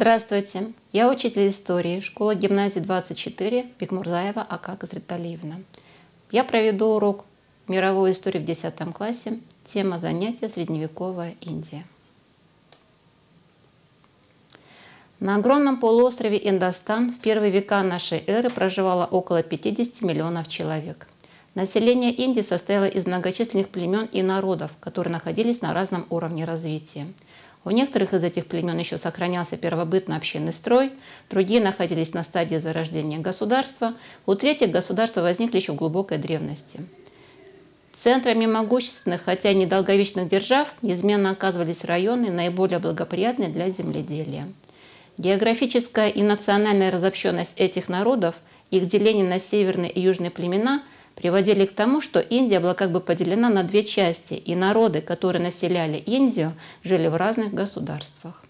Здравствуйте, я учитель истории школы гимназии 24 Бекмурзаева Ака Казриталиевна. Я проведу урок мировой истории в 10 классе. Тема занятия «Средневековая Индия». На огромном полуострове Индостан в первые века нашей эры проживало около 50 миллионов человек. Население Индии состояло из многочисленных племен и народов, которые находились на разном уровне развития. У некоторых из этих племен еще сохранялся первобытно-общинный строй, другие находились на стадии зарождения государства, у третьих государства возникли еще в глубокой древности. Центрами могущественных, хотя и недолговечных держав неизменно оказывались районы, наиболее благоприятные для земледелия. Географическая и национальная разобщенность этих народов, их деление на северные и южные племена приводили к тому, что Индия была как бы поделена на две части, и народы, которые населяли Индию, жили в разных государствах.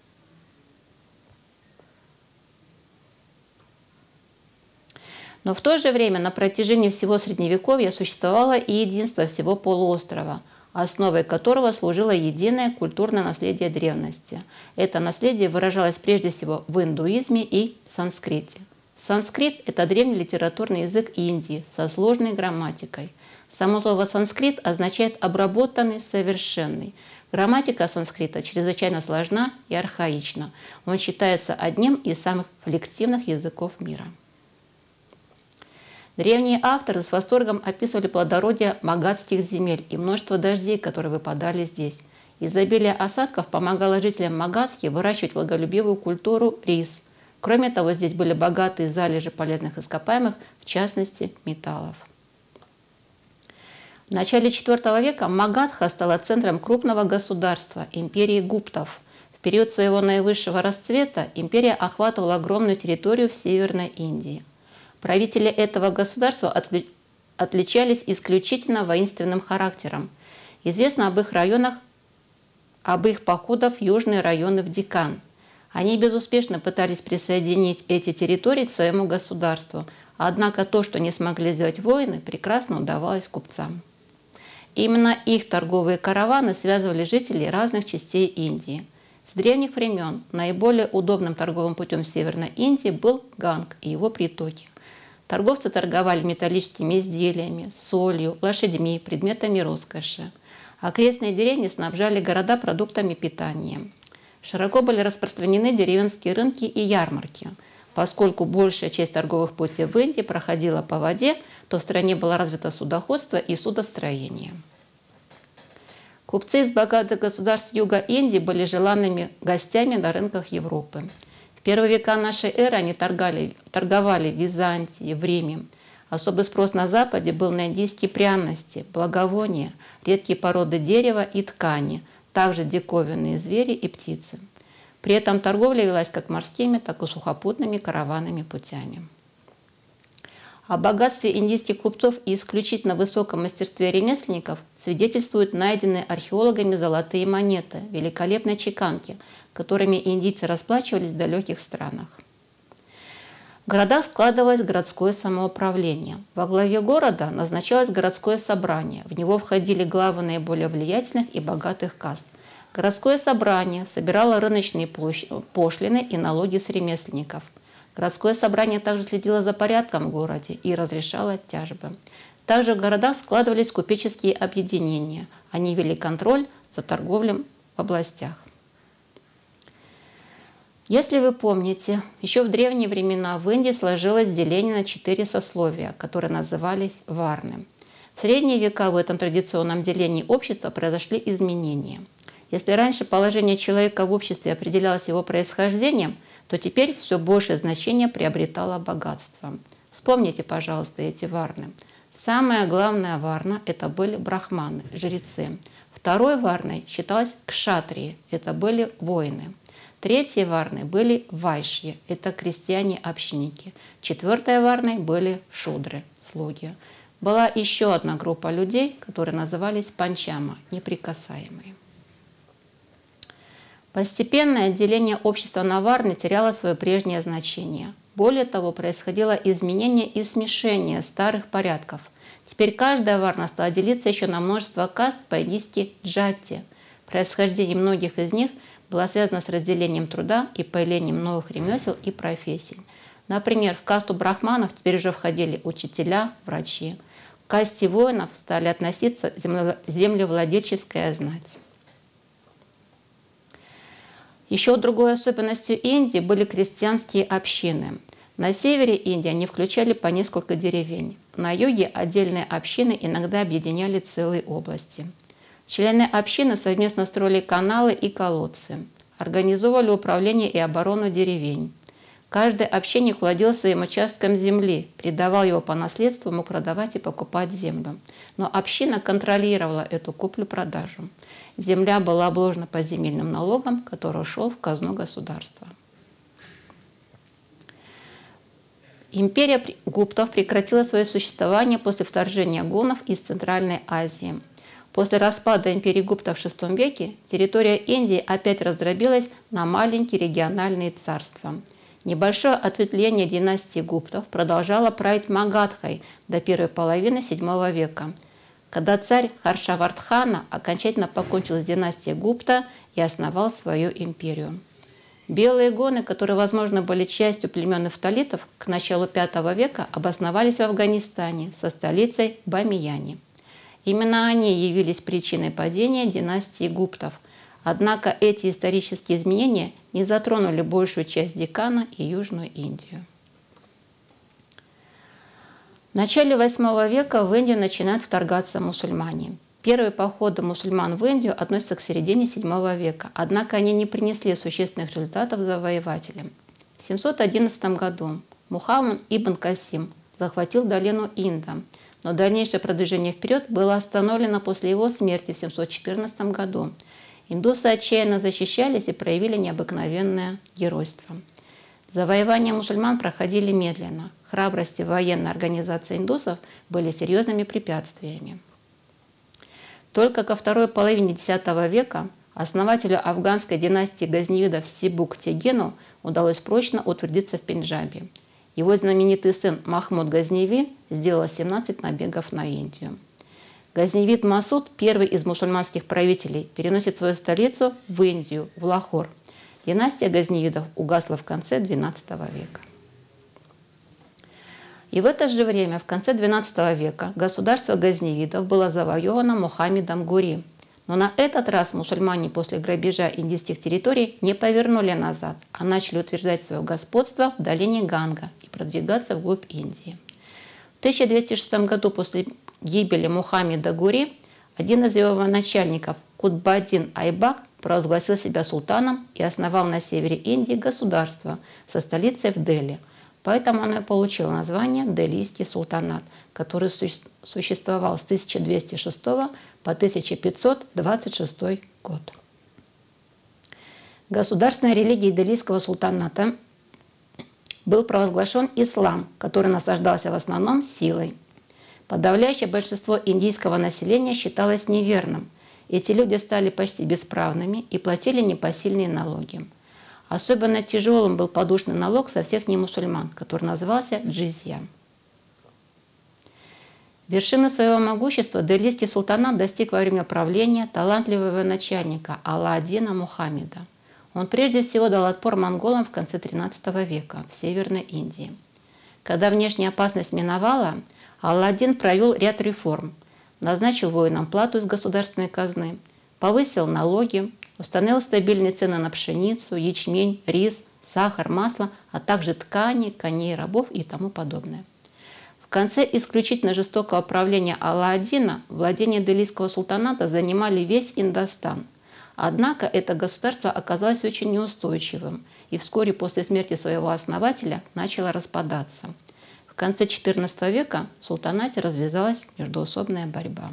Но в то же время на протяжении всего Средневековья существовало и единство всего полуострова – основой которого служило единое культурное наследие древности. Это наследие выражалось прежде всего в индуизме и санскрите. Санскрит – это древний литературный язык Индии со сложной грамматикой. Само слово «санскрит» означает «обработанный, совершенный». Грамматика санскрита чрезвычайно сложна и архаична. Он считается одним из самых коллективных языков мира. Древние авторы с восторгом описывали плодородие магадских земель и множество дождей, которые выпадали здесь. Изобилие осадков помогало жителям Магадхи выращивать влаголюбивую культуру рис. Кроме того, здесь были богатые залежи полезных ископаемых, в частности, металлов. В начале IV века Магадха стала центром крупного государства – империи гуптов. В период своего наивысшего расцвета империя охватывала огромную территорию в Северной Индии – Правители этого государства отличались исключительно воинственным характером. Известно об их районах, об их походах в южные районы в Дикан. Они безуспешно пытались присоединить эти территории к своему государству, однако то, что не смогли сделать воины, прекрасно удавалось купцам. Именно их торговые караваны связывали жителей разных частей Индии. С древних времен наиболее удобным торговым путем Северной Индии был Ганг и его притоки. Торговцы торговали металлическими изделиями, солью, лошадьми, предметами роскоши. Окрестные деревни снабжали города продуктами питания. Широко были распространены деревенские рынки и ярмарки. Поскольку большая часть торговых путей в Индии проходила по воде, то в стране было развито судоходство и судостроение. Купцы из богатых государств Юга Индии были желанными гостями на рынках Европы. В первые века нашей эры они торгали, торговали в Византии, в Риме. Особый спрос на Западе был на индийские пряности, благовония, редкие породы дерева и ткани, также диковинные звери и птицы. При этом торговля велась как морскими, так и сухопутными караванными путями. О богатстве индийских купцов и исключительно высоком мастерстве ремесленников свидетельствуют найденные археологами золотые монеты великолепной чеканки – которыми индийцы расплачивались в далеких странах. Городах складывалось городское самоуправление. Во главе города назначалось городское собрание. В него входили главы наиболее влиятельных и богатых каст. Городское собрание собирало рыночные пошлины и налоги с ремесленников. Городское собрание также следило за порядком в городе и разрешало тяжбы. Также в городах складывались купеческие объединения. Они вели контроль за торговлей в областях. Если вы помните, еще в древние времена в Индии сложилось деление на четыре сословия, которые назывались варны. В средние века в этом традиционном делении общества произошли изменения. Если раньше положение человека в обществе определялось его происхождением, то теперь все большее значение приобретало богатство. Вспомните, пожалуйста, эти варны. Самая главная варна – это были брахманы, жрецы. Второй варной считалась кшатрии – это были воины – Третьей варной были вайшьи, это крестьяне-общинники. Четвертой варной были шудры, слуги. Была еще одна группа людей, которые назывались панчама, неприкасаемые. Постепенное отделение общества на варны теряло свое прежнее значение. Более того, происходило изменение и смешение старых порядков. Теперь каждая варна стала делиться еще на множество каст по-индийски джатти. Происхождение многих из них – была связана с разделением труда и появлением новых ремесел и профессий. Например, в касту брахманов теперь уже входили учителя, врачи. В касте воинов стали относиться землевладельческая знать. Еще другой особенностью Индии были крестьянские общины. На севере Индии они включали по несколько деревень. На юге отдельные общины иногда объединяли целые области. Члены общины совместно строили каналы и колодцы, организовывали управление и оборону деревень. Каждый общинник владел своим участком земли, передавал его по наследству, мог продавать и покупать землю. Но община контролировала эту куплю-продажу. Земля была обложена подземельным налогом, который ушел в казну государства. Империя гуптов прекратила свое существование после вторжения гунов из Центральной Азии. После распада империи гуптов в VI веке территория Индии опять раздробилась на маленькие региональные царства. Небольшое ответвление династии гуптов продолжало править Магадхой до первой половины VII века, когда царь Харшавардхана окончательно покончил с династией Гупта и основал свою империю. Белые гоны, которые, возможно, были частью племен эфталитов, к началу V века обосновались в Афганистане со столицей Бамияни. Именно они явились причиной падения династии гуптов. Однако эти исторические изменения не затронули большую часть Декана и Южную Индию. В начале VIII века в Индию начинают вторгаться мусульмане – Первые походы мусульман в Индию относятся к середине VII века, однако они не принесли существенных результатов завоевателям. В 711 году Мухаммад ибн Касим захватил долину Инда, но дальнейшее продвижение вперед было остановлено после его смерти в 714 году. Индусы отчаянно защищались и проявили необыкновенное геройство. Завоевания мусульман проходили медленно. Храбрость и военная организация индусов были серьезными препятствиями. Только ко второй половине X века основателю афганской династии газневидов Сибук-Тегену удалось прочно утвердиться в Пенджабе. Его знаменитый сын Махмуд Газневи сделал 17 набегов на Индию. Газневид Масуд, первый из мусульманских правителей, переносит свою столицу в Индию, в Лахор. Династия Газневидов угасла в конце XII века. И в это же время, в конце XII века, государство газневидов было завоевано Мухаммедом Гури. Но на этот раз мусульмане после грабежа индийских территорий не повернули назад, а начали утверждать свое господство в долине Ганга и продвигаться вглубь Индии. В 1206 году после гибели Мухаммеда Гури один из его начальников, Кутбадин Айбак, провозгласил себя султаном и основал на севере Индии государство со столицей в Дели – Поэтому она получила название Делийский султанат, который существовал с 1206 по 1526 год. Государственной религией Делийского султаната был провозглашен ислам, который насаждался в основном силой. Подавляющее большинство индийского населения считалось неверным. Эти люди стали почти бесправными и платили непосильные налоги – Особенно тяжелым был подушный налог со всех немусульман, который назывался джизья. Вершины своего могущества Делийский султанат достиг во время правления талантливого начальника Алладина Мухаммеда. Он прежде всего дал отпор монголам в конце XIII века в Северной Индии. Когда внешняя опасность миновала, Алладин провел ряд реформ, назначил воинам плату из государственной казны, повысил налоги, установил стабильные цены на пшеницу, ячмень, рис, сахар, масло, а также ткани, коней, рабов и тому подобное. В конце исключительно жестокого правления Алла-Адина владения Делийского султаната занимали весь Индостан. Однако это государство оказалось очень неустойчивым и вскоре после смерти своего основателя начало распадаться. В конце XIV века в султанате развязалась междуусобная борьба.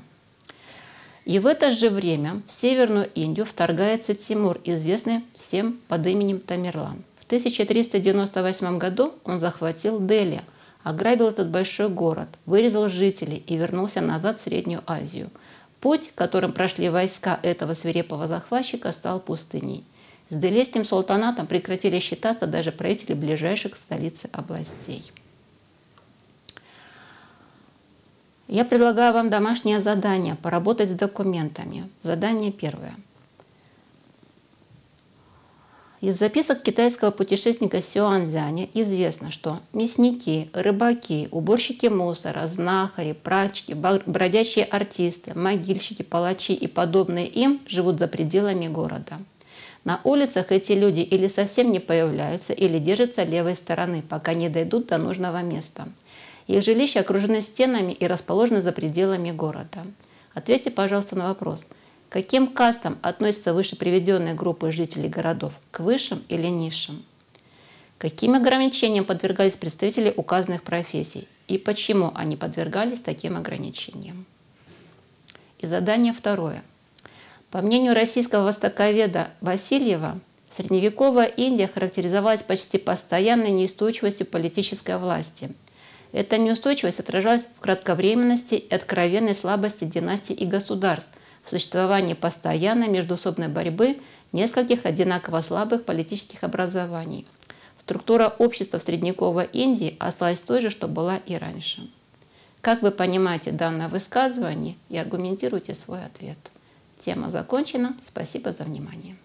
И в это же время в Северную Индию вторгается Тимур, известный всем под именем Тамерлан. В 1398 году он захватил Дели, ограбил этот большой город, вырезал жителей и вернулся назад в Среднюю Азию. Путь, которым прошли войска этого свирепого захватчика, стал пустыней. С Делейским султанатом прекратили считаться даже правители ближайших к столице областей. Я предлагаю вам домашнее задание – поработать с документами. Задание первое. Из записок китайского путешественника Сюанзяня известно, что мясники, рыбаки, уборщики мусора, знахари, прачки, бродячие артисты, могильщики, палачи и подобные им живут за пределами города. На улицах эти люди или совсем не появляются, или держатся левой стороны, пока не дойдут до нужного места. Их жилища окружены стенами и расположены за пределами города. Ответьте, пожалуйста, на вопрос – каким кастам относятся выше приведенные группы жителей городов? К высшим или низшим? Каким ограничениям подвергались представители указанных профессий? И почему они подвергались таким ограничениям? И задание второе. По мнению российского востоковеда Васильева, средневековая Индия характеризовалась почти постоянной неустойчивостью политической власти. Эта неустойчивость отражалась в кратковременности и откровенной слабости династий и государств, в существовании постоянной междусобной борьбы нескольких одинаково слабых политических образований. Структура общества в средневековой Индии осталась той же, что была и раньше. Как вы понимаете данное высказывание и аргументируйте свой ответ. Тема закончена. Спасибо за внимание.